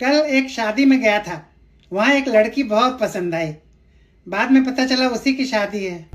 कल एक शादी में गया था। वहाँ एक लड़की बहुत पसंद आई। बाद में पता चला उसी की शादी है।